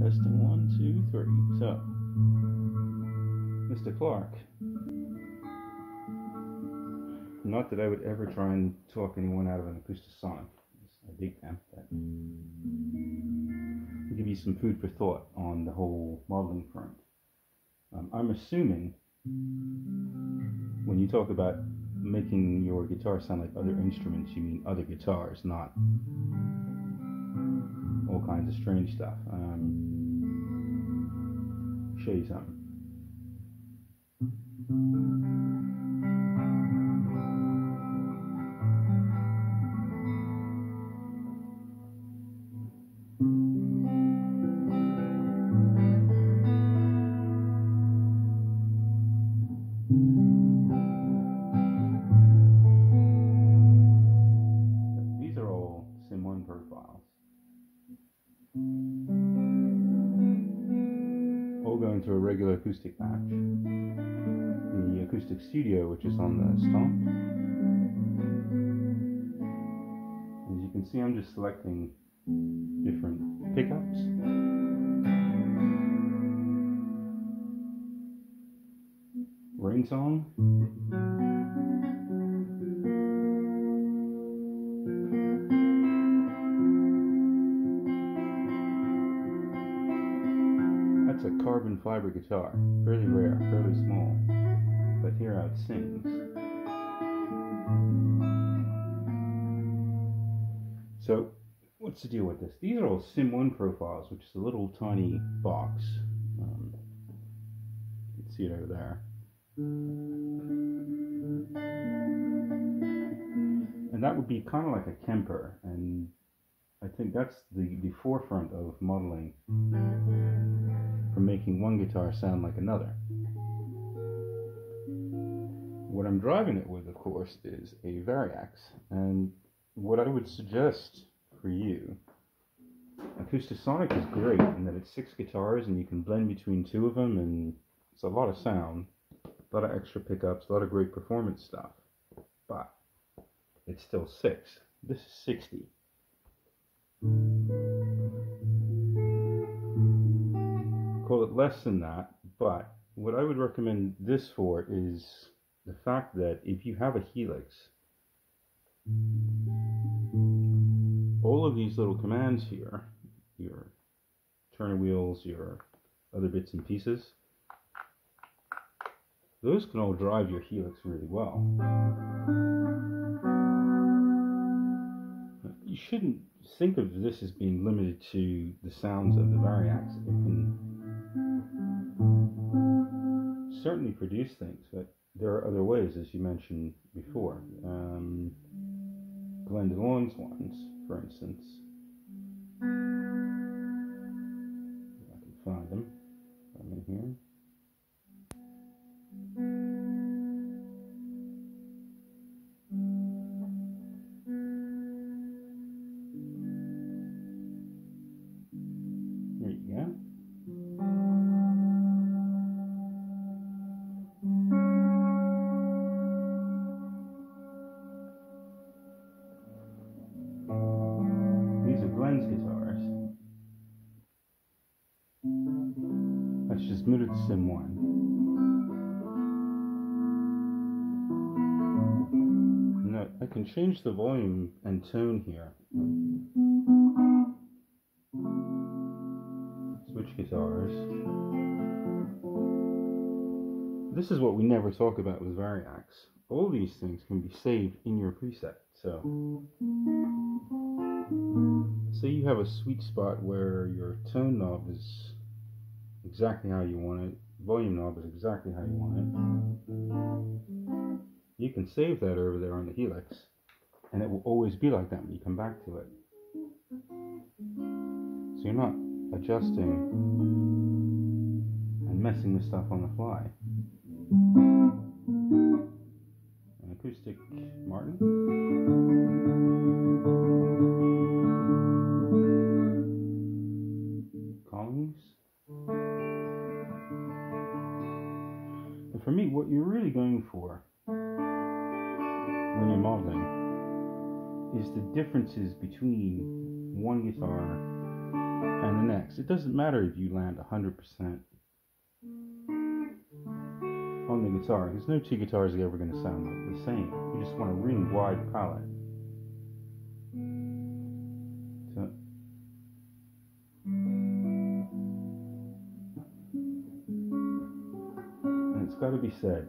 Testing one, two, three. So, Mr. Clark. Not that I would ever try and talk anyone out of an Acoustasonic. I dig them, but I'll give you some food for thought on the whole modeling front. Um, I'm assuming when you talk about making your guitar sound like other instruments, you mean other guitars, not all kinds of strange stuff. Um, show you something. All going to a regular acoustic patch. The acoustic studio, which is on the stomp. As you can see, I'm just selecting different pickups. RainSong. Carbon fiber guitar. Fairly rare, fairly small. But hear how it sings. So, what's the deal with this? These are all Sim 1 profiles, which is a little tiny box. Um, you can see it over there. And that would be kind of like a Kemper, and I think that's the, the forefront of modeling making one guitar sound like another. What I'm driving it with, of course, is a Variax, and what I would suggest for you, Acoustasonic is great in that it's six guitars and you can blend between two of them, and it's a lot of sound, a lot of extra pickups, a lot of great performance stuff, but it's still six. This is 60. Call it less than that, but what I would recommend this for is the fact that if you have a Helix, all of these little commands here, your turner wheels, your other bits and pieces, those can all drive your Helix really well. You shouldn't think of this as being limited to the sounds of the Variax. It can certainly produce things, but there are other ways, as you mentioned before. Um, Glenn DeLaune's ones, for instance. Guitars. That's just muted to Sim 1. Now, I can change the volume and tone here. Switch guitars. This is what we never talk about with Variax. All these things can be saved in your preset. So, say you have a sweet spot where your tone knob is exactly how you want it, volume knob is exactly how you want it. You can save that over there on the Helix, and it will always be like that when you come back to it. So you're not adjusting and messing with stuff on the fly. An acoustic Martin. And for me, what you're really going for when you're modeling is the differences between one guitar and the next. It doesn't matter if you land 100% on the guitar, because no two guitars are ever going to sound like the same. You just want a really wide palette. Got to be said,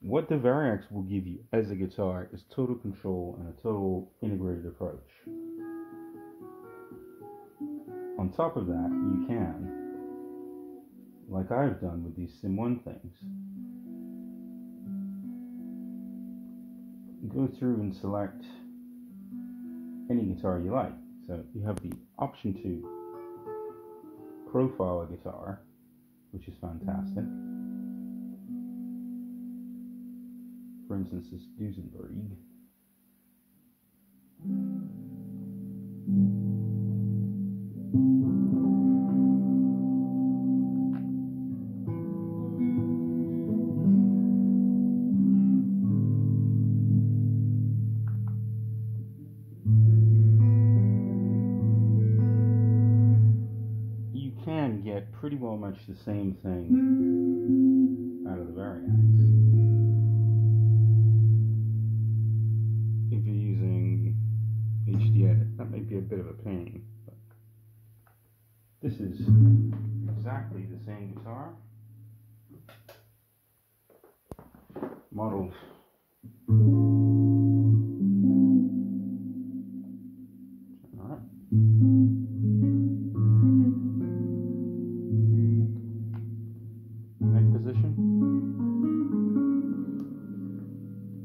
what the Variax will give you as a guitar is total control and a total integrated approach. On top of that, you can like I've done with these Sim 1 things. Go through and select any guitar you like. So you have the option to profile a guitar, which is fantastic. For instance, this Duesenberg. Pretty well much the same thing out of the Variax. If you're using HX Edit, that may be a bit of a pain, but this is exactly the same guitar. Modeled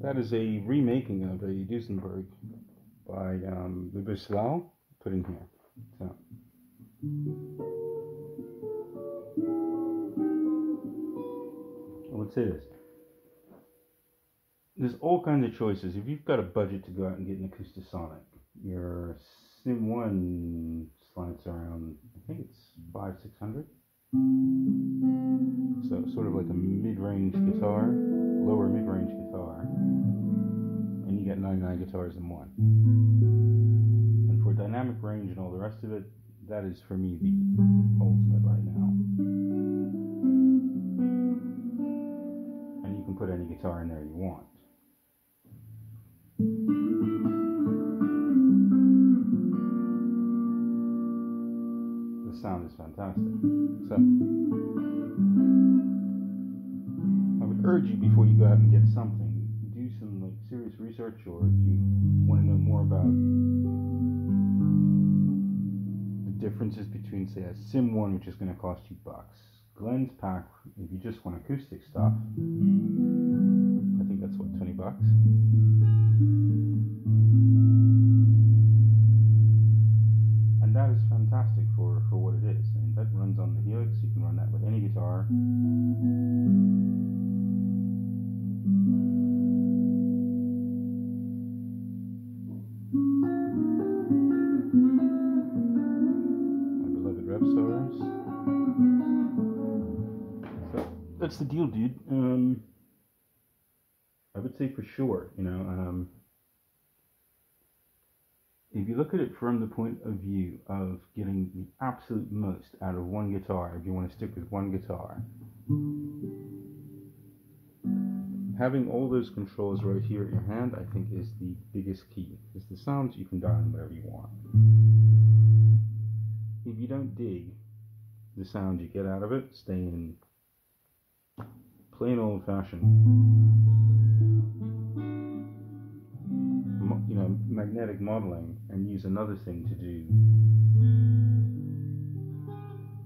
That is a remaking of a Duesenberg by um, put in here. So. I would say this. There's all kinds of choices. If you've got a budget to go out and get an Acoustasonic, your Sim 1 slides around, I think it's five, six hundred. So sort of like a mid-range guitar, lower mid-range guitar, and you get 99 guitars in one. And for dynamic range and all the rest of it, that is for me the ultimate right now. And you can put any guitar in there you want. Sound is fantastic. So I would urge you before you go out and get something, do some like serious research, or if you want to know more about the differences between, say, a Sim One, which is going to cost you bucks, Glenn's pack, if you just want acoustic stuff, I think that's what twenty bucks. That's the deal, dude. Um, I would say for sure, you know, um, if you look at it from the point of view of getting the absolute most out of one guitar, if you want to stick with one guitar, having all those controls right here at your hand, I think, is the biggest key. Because the sounds you can dial in whatever you want. If you don't dig the sound you get out of it, stay in plain old fashioned you know, magnetic modeling and use another thing to do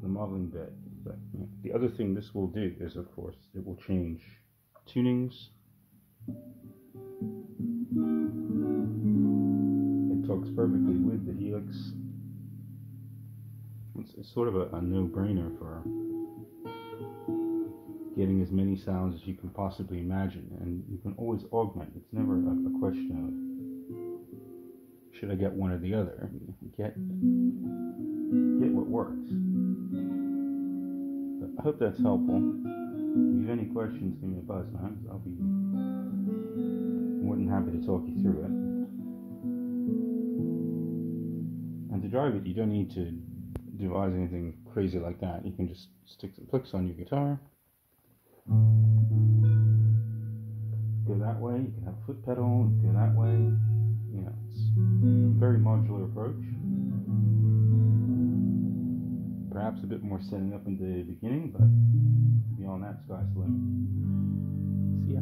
the modeling bit. But the other thing this will do is, of course, it will change tunings. It talks perfectly with the Helix. It's, it's sort of a, a no-brainer for getting as many sounds as you can possibly imagine, and you can always augment. It's never a, a question of should I get one or the other? Get get what works. I hope that's helpful. If you have any questions, give me a buzz, man. I'll be more than happy to talk you through it. And to drive it, you don't need to devise anything crazy like that. You can just stick some clicks on your guitar. Go that way, you can have a foot pedal, go that way. You know, it's a very modular approach. Perhaps a bit more setting up in the beginning, but beyond that, sky's the limit. See ya.